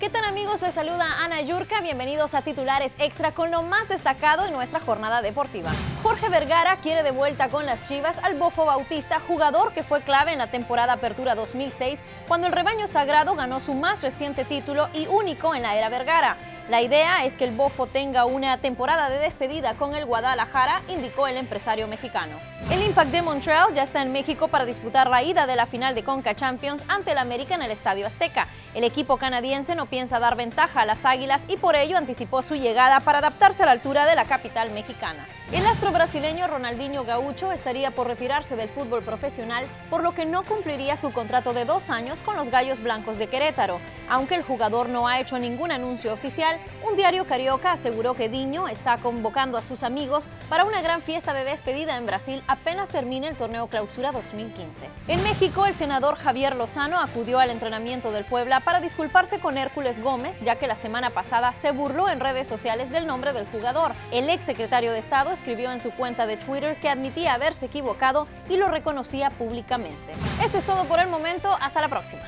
¿Qué tal amigos? Les saluda Ana Yurka. Bienvenidos a Titulares Extra con lo más destacado en nuestra jornada deportiva. Jorge Vergara quiere de vuelta con las Chivas al Bofo Bautista, jugador que fue clave en la temporada Apertura 2006, cuando el rebaño sagrado ganó su más reciente título y único en la era Vergara. La idea es que el Bofo tenga una temporada de despedida con el Guadalajara, indicó el empresario mexicano. El Impact de Montreal ya está en México para disputar la ida de la final de Conca Champions ante el América en el Estadio Azteca. El equipo canadiense no piensa dar ventaja a las Águilas y por ello anticipó su llegada para adaptarse a la altura de la capital mexicana. El astro brasileño Ronaldinho Gaucho estaría por retirarse del fútbol profesional, por lo que no cumpliría su contrato de dos años con los Gallos Blancos de Querétaro. Aunque el jugador no ha hecho ningún anuncio oficial, un diario carioca aseguró que Diño está convocando a sus amigos para una gran fiesta de despedida en Brasil apenas termine el torneo Clausura 2015. En México, el senador Javier Lozano acudió al entrenamiento del Puebla para disculparse con Hércules Gómez, ya que la semana pasada se burló en redes sociales del nombre del jugador. El ex secretario de Estado escribió en su cuenta de Twitter que admitía haberse equivocado y lo reconocía públicamente. Esto es todo por el momento, hasta la próxima.